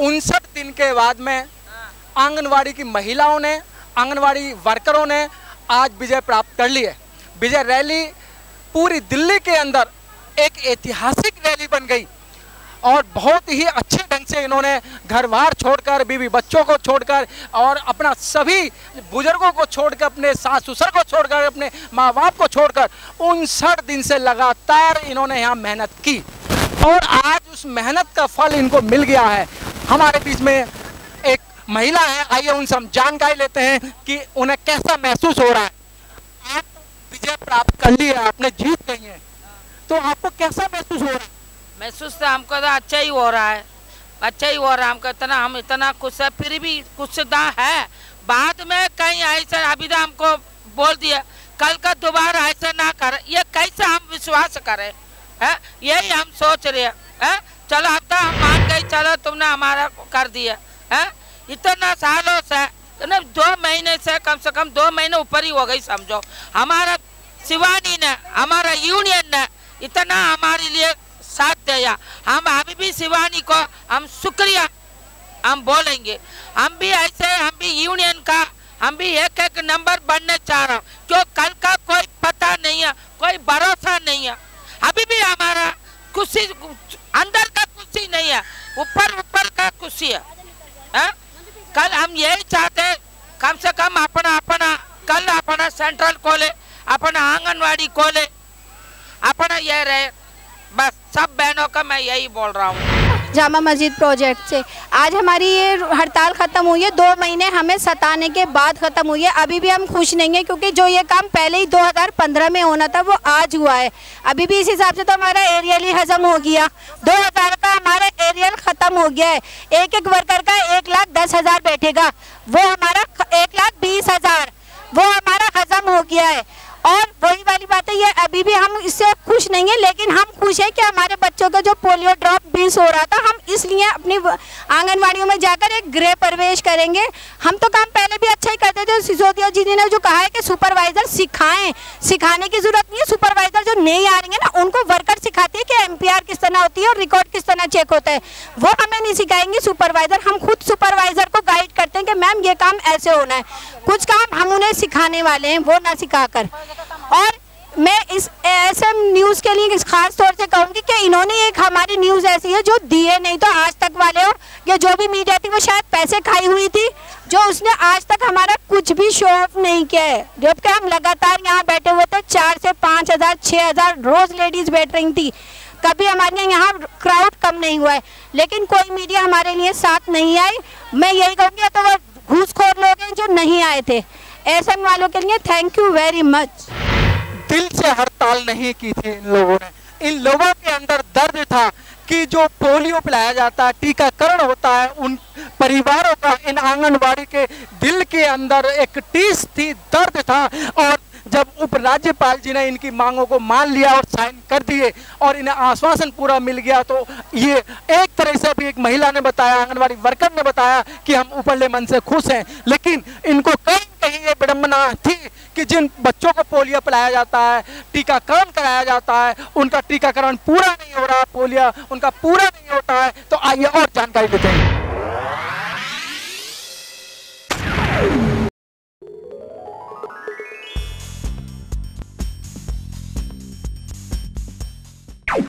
उनसठ दिन के बाद में आंगनवाड़ी की महिलाओं ने, आंगनवाड़ी वर्करों ने आज विजय प्राप्त कर ली है। विजय रैली पूरी दिल्ली के अंदर एक ऐतिहासिक रैली बन गई और बहुत ही अच्छे ढंग से इन्होंने घर बार छोड़कर, बीवी बच्चों को छोड़कर और अपना सभी बुज़ुर्गों को छोड़कर, अपने सास ससुर को छोड़कर, अपने माँ बाप को छोड़कर उनसठ दिन से लगातार इन्होंने यहाँ मेहनत की। और आज उस मेहनत का फल इनको मिल गया है। हमारे बीच में एक महिला है, आइए उनसे हम जानकारी लेते हैं कि उन्हें कैसा महसूस हो रहा है। आप विजय प्राप्त कर ली है आपने जीत गई है। तो आपको कैसा महसूस हो रहा है? महसूस तो हमको तो अच्छा ही हो रहा है। अच्छा ही हो रहा है, हमको इतना, हम इतना खुश है, फिर भी कुछ दां है। बाद में कहीं ऐसा अभी तो हमको बोल दिया, कल का दोबारा ऐसा ना करे। ये कैसे हम विश्वास करें, है? यही हम सोच रहे हैं, है? चलो चलो तुमने हमारा कर दिया है इतना सालों से ना दो महीने से कम से कम दो महीने ऊपर ही हो गई समझो हमारा शिवानी ने हमारा यूनियन ने इतना हमारे लिए साथ दिया हम अभी भी शिवानी को हम शुक्रिया हम बोलेंगे हम भी ऐसे हम भी यूनियन का हम भी एक एक नंबर बनने चाह रहा हूँ क्यों कल का कोई पता नहीं है कोई भरोसा नहीं है अभी भी हमारा खुशी अंदर का खुशी नहीं है ऊपर ऊपर का खुशी है, आ? कल हम यही चाहते हैं, कम से कम अपना अपना कल अपना सेंट्रल खोले अपना आंगनवाड़ी खोले अपना यह रहे। बस सब बहनों का मैं यही बोल रहा हूँ। जामा मस्जिद प्रोजेक्ट से। आज हमारी ये हड़ताल ख़त्म हुई है, दो महीने हमें सताने के बाद ख़त्म हुई है। अभी भी हम खुश नहीं हैं क्योंकि जो ये काम पहले ही 2015 में होना था, वो आज हुआ है। अभी भी इस हिसाब से तो हमारा एरियल ही हजम हो गया। 2000 का हमारा एरियल ख़त्म हो गया है। एक एक वर्कर का एक लाख दस हज़ार बैठेगा। वो हमारा एक लाख बीस हज़ार। वो हमारा हजम हो गया है। और अभी भी हम इससे खुश नहीं है, लेकिन हम खुश है कि हमारे बच्चों का जो पोलियो ड्रॉप मिस हो रहा था, हम इसलिए अपनी आंगनवाड़ियों में जाकर एक गृह प्रवेश करेंगे। हम तो काम पहले भी अच्छा ही करते थे, सिसोदिया जी ने जो कहा है कि सुपरवाइजर सिखाएँ। सिखाने की ज़रूरत नहीं है सुपरवाइजर जो नहीं आ रही है ना, उनको वर्कर सिखाती है कि एम किस तरह होती है और रिकॉर्ड किस तरह चेक होता है। वो हमें नहीं सिखाएँगे सुपरवाइजर हम खुद सुपरवाइजर को गाइड करते हैं कि मैम ये काम ऐसे होना है। कुछ काम हम उन्हें सिखाने वाले हैं, वो ना सिखाकर। और मैं इस एस एम न्यूज़ के लिए खास तौर से कहूँगी कि इन्होंने एक हमारी न्यूज़ ऐसी है जो दिए नहीं तो आज तक वाले हो। या जो भी मीडिया थी वो शायद पैसे खाई हुई थी, जो उसने आज तक हमारा कुछ भी शो ऑफ़ नहीं किया है। जबकि हम लगातार यहाँ बैठे हुए थे, चार से पाँच हज़ार छः हज़ार रोज़ लेडीज़ बैठ रही थी। कभी हमारे यहाँ यहाँ क्राउड कम नहीं हुआ है। लेकिन कोई मीडिया हमारे लिए साथ नहीं आई। मैं यही कहूँगी तो वो घूसखोर लोग हैं जो नहीं आए थे। एस वालों के लिए थैंक यू वेरी मच दिल से हड़ताल नहीं की थी इन लोगों ने। इन लोगों के अंदर दर्द था कि जो पोलियो पिलाया जाता है, टीकाकरण होता है, उन परिवारों का, इन आंगनबाड़ी के दिल के अंदर एक टीस थी, दर्द था। और जब उपराज्यपाल जी ने इनकी मांगों को मान लिया और साइन कर दिए और इन्हें आश्वासन पूरा मिल गया तो ये एक तरह से भी एक महिला ने बताया, आंगनबाड़ी वर्कर ने बताया कि हम ऊपरले मन से खुश हैं। लेकिन इनको कहीं कहीं ये विडम्बना थी कि जिन बच्चों को पोलियो पिलाया जाता है, टीकाकरण कराया जाता है, उनका टीकाकरण पूरा नहीं हो रहा, पोलियो उनका पूरा नहीं होता है तो आइए और जानकारी देते हैं।